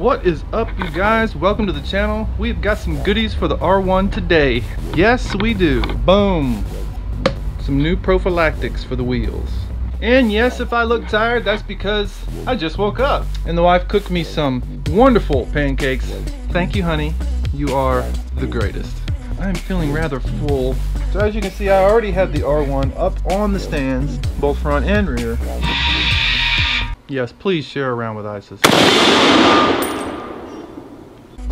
What is up you guys? Welcome to the channel. We've got some goodies for the R1 today. Yes, we do. Boom. Some new prophylactics for the wheels. And yes, if I look tired, that's because I just woke up. And the wife cooked me some wonderful pancakes. Thank you, honey. You are the greatest. I'm feeling rather full. So as you can see, I already have the R1 up on the stands, both front and rear. Yes, please share around with ISIS.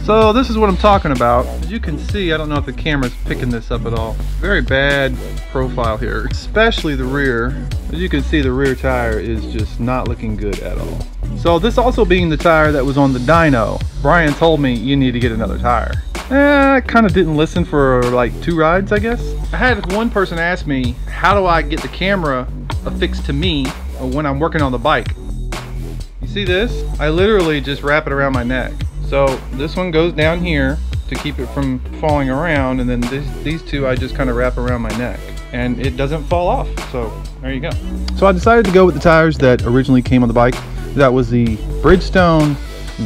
So this is what I'm talking about. As you can see, I don't know if the camera's picking this up at all. Very bad profile here, especially the rear. As you can see, the rear tire is just not looking good at all. So this also being the tire that was on the dyno, Brian told me you need to get another tire. Eh, I kind of didn't listen for like two rides, I guess. I had one person ask me, how do I get the camera affixed to me when I'm working on the bike? You see this? I literally just wrap it around my neck. So this one goes down here to keep it from falling around and then this, these two I just kind of wrap around my neck and it doesn't fall off. So there you go. So I decided to go with the tires that originally came on the bike. That was the Bridgestone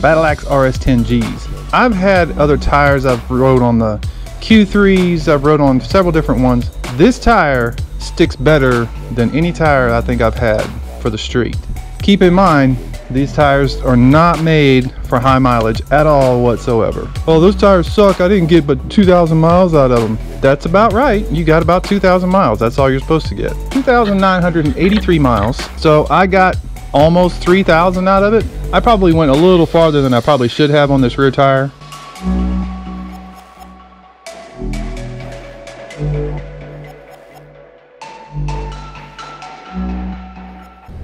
Battlax RS10Gs. I've had other tires I've rode on the Q3s, I've rode on several different ones. This tire sticks better than any tire I think I've had for the street. Keep in mind, these tires are not made for high mileage at all whatsoever. Oh, those tires suck. I didn't get but 2,000 miles out of them. That's about right. You got about 2,000 miles. That's all you're supposed to get. 2,983 miles. So I got almost 3,000 out of it. I probably went a little farther than I probably should have on this rear tire.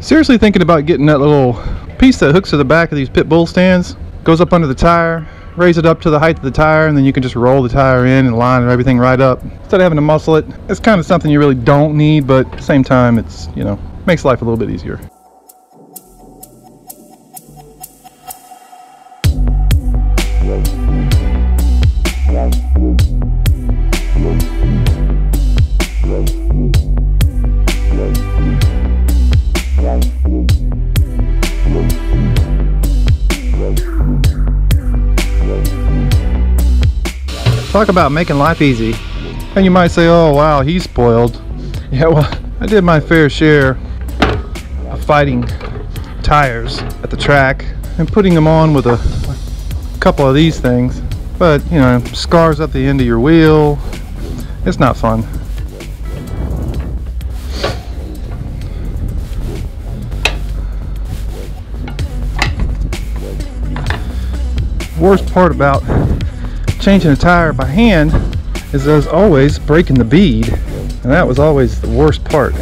Seriously thinking about getting that little piece that hooks to the back of these pit bull stands, goes up under the tire, raise it up to the height of the tire, and then you can just roll the tire in and line everything right up. Instead of having to muscle it, it's kind of something you really don't need, but at the same time, it's, you know, makes life a little bit easier. Talk about making life easy. And you might say, oh wow, he's spoiled. Yeah, well, I did my fair share of fighting tires at the track and putting them on with a, couple of these things. But, you know, scars up the end of your wheel, it's not fun. Worst part about changing a tire by hand is as always breaking the bead and that was always the worst part.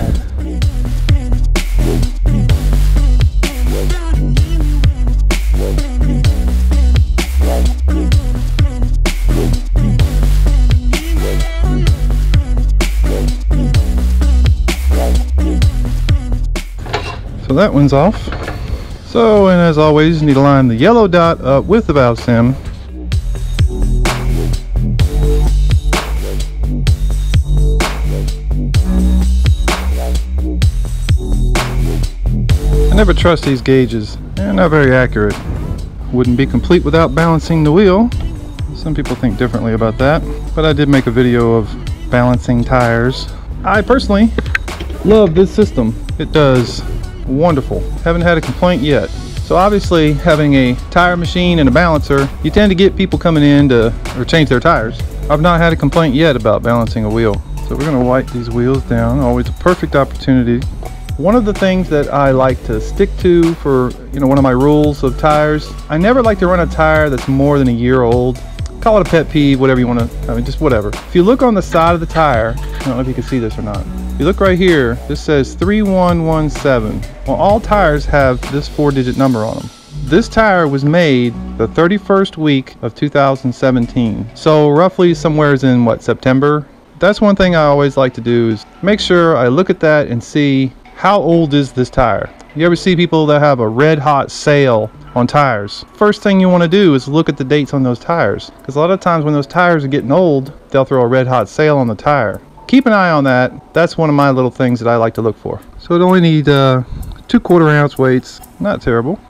So that one's off. So and as always you need to line the yellow dot up with the valve stem never trust these gauges. They're not very accurate. Wouldn't be complete without balancing the wheel. Some people think differently about that, but I did make a video of balancing tires. I personally love this system. It does wonderful. Haven't had a complaint yet. So obviously having a tire machine and a balancer, you tend to get people coming in to or change their tires. I've not had a complaint yet about balancing a wheel. So we're gonna wipe these wheels down. Always a perfect opportunity one of the things that I like to stick to for, you know, one of my rules of tires, I never like to run a tire that's more than a year old. Call it a pet peeve, whatever you want to, I mean, just whatever. If you look on the side of the tire, I don't know if you can see this or not. If you look right here, this says 3117. Well, all tires have this four digit number on them. This tire was made the 31st week of 2017. So roughly somewhere's in what, September? That's one thing I always like to do is make sure I look at that and see how old is this tire? You ever see people that have a red hot sale on tires? First thing you want to do is look at the dates on those tires. Because a lot of times when those tires are getting old, they'll throw a red hot sale on the tire. Keep an eye on that. That's one of my little things that I like to look for. So it only need uh, two quarter ounce weights. Not terrible.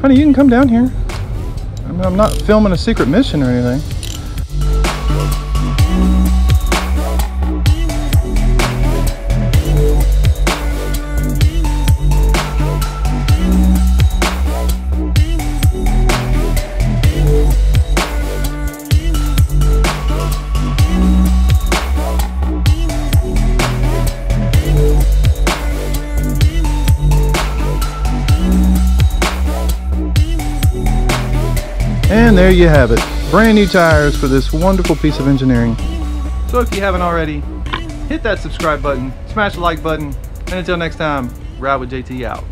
Honey, you can come down here. I mean, I'm not filming a secret mission or anything. And there you have it. Brand new tires for this wonderful piece of engineering. So if you haven't already, hit that subscribe button, smash the like button, and until next time, Ride with JT out.